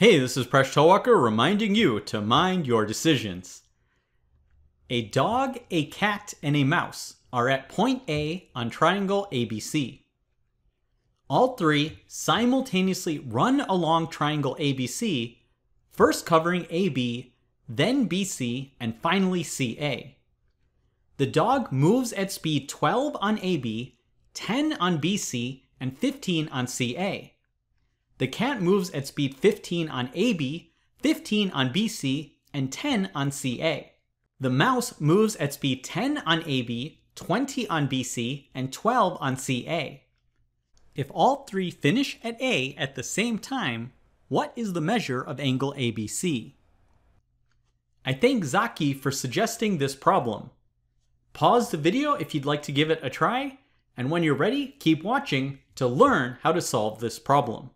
Hey, this is Presh Talwalkar reminding you to mind your decisions. A dog, a cat, and a mouse are at point A on triangle ABC. All three simultaneously run along triangle ABC, first covering AB, then BC, and finally CA. The dog moves at speed 12 on AB, 10 on BC, and 15 on CA. The cat moves at speed 15 on AB, 15 on BC, and 10 on CA. The mouse moves at speed 10 on AB, 20 on BC, and 12 on CA. If all three finish at A at the same time, what is the measure of angle ABC? I thank Zaki for suggesting this problem. Pause the video if you'd like to give it a try, and when you're ready, keep watching to learn how to solve this problem.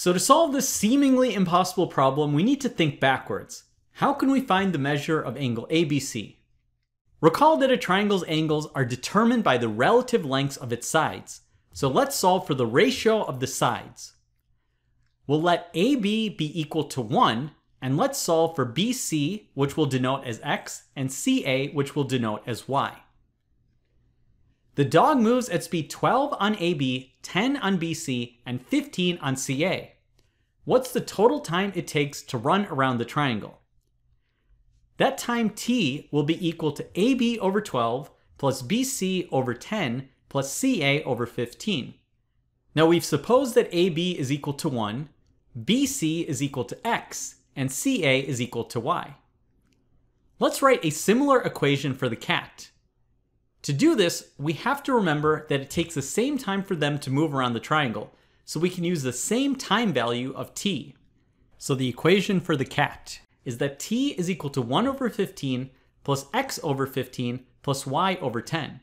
So to solve this seemingly impossible problem, we need to think backwards. How can we find the measure of angle ABC? Recall that a triangle's angles are determined by the relative lengths of its sides. So let's solve for the ratio of the sides. We'll let AB be equal to 1, and let's solve for BC, which we'll denote as x, and CA, which we'll denote as y. The dog moves at speed 12 on AB, 10 on BC, and 15 on CA. What's the total time it takes to run around the triangle? That time t will be equal to AB over 12 plus BC over 10 plus CA over 15. Now we've supposed that AB is equal to 1, BC is equal to x, and CA is equal to y. Let's write a similar equation for the cat. To do this, we have to remember that it takes the same time for them to move around the triangle, so we can use the same time value of t. So the equation for the cat is that t is equal to 1 over 15 plus x over 15 plus y over 10.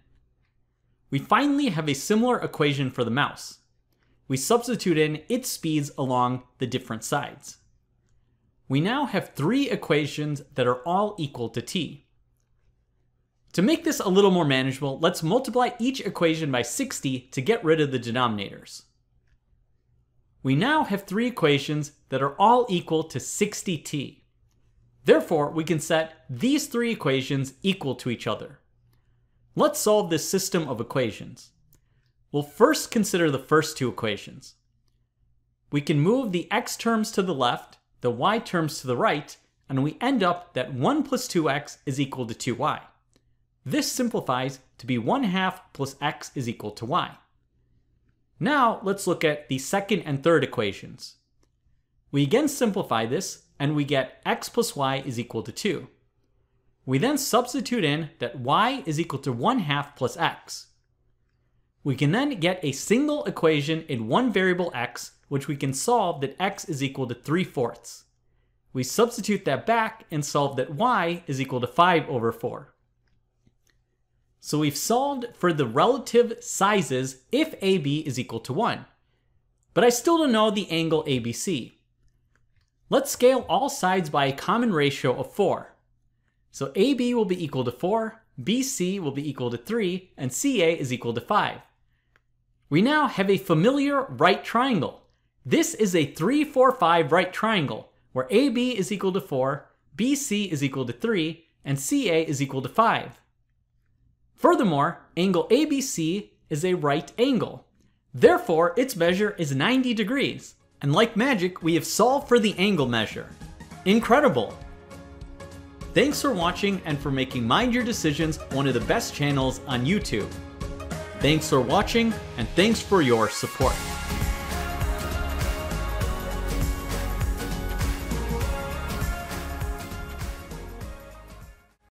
We finally have a similar equation for the mouse. We substitute in its speeds along the different sides. We now have three equations that are all equal to t. To make this a little more manageable, let's multiply each equation by 60 to get rid of the denominators. We now have three equations that are all equal to 60t. Therefore, we can set these three equations equal to each other. Let's solve this system of equations. We'll first consider the first two equations. We can move the x terms to the left, the y terms to the right, and we end up that 1 plus 2x is equal to 2y. This simplifies to be 1 half plus x is equal to y. Now let's look at the second and third equations. We again simplify this and we get x plus y is equal to 2. We then substitute in that y is equal to 1 half plus x. We can then get a single equation in one variable x, which we can solve that x is equal to 3 fourths. We substitute that back and solve that y is equal to 5 over 4. So we've solved for the relative sizes if AB is equal to 1. But I still don't know the angle ABC. Let's scale all sides by a common ratio of 4. So AB will be equal to 4, BC will be equal to 3, and CA is equal to 5. We now have a familiar right triangle. This is a 3, 4, 5 right triangle, where AB is equal to 4, BC is equal to 3, and CA is equal to 5. Furthermore, angle ABC is a right angle. Therefore, its measure is 90 degrees. And like magic, we have solved for the angle measure. Incredible! Thanks for watching and for making Mind Your Decisions one of the best channels on YouTube. Thanks for watching and thanks for your support.